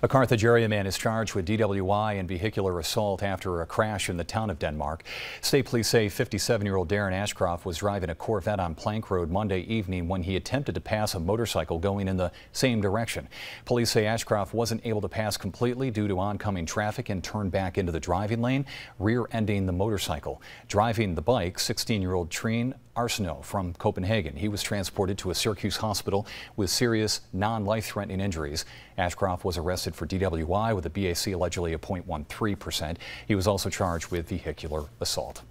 A Carthage area man is charged with DWI and vehicular assault after a crash in the town of Denmark. State police say 57-year-old Darren Ashcroft was driving a Corvette on Plank Road Monday evening when he attempted to pass a motorcycle going in the same direction. Police say Ashcroft wasn't able to pass completely due to oncoming traffic and turned back into the driving lane, rear-ending the motorcycle. Driving the bike, 16-year-old Trine Arsenault from Copenhagen. He was transported to a Syracuse hospital with serious non-life-threatening injuries. Ashcroft was arrested for DWI with a BAC allegedly of 0.13%. He was also charged with vehicular assault.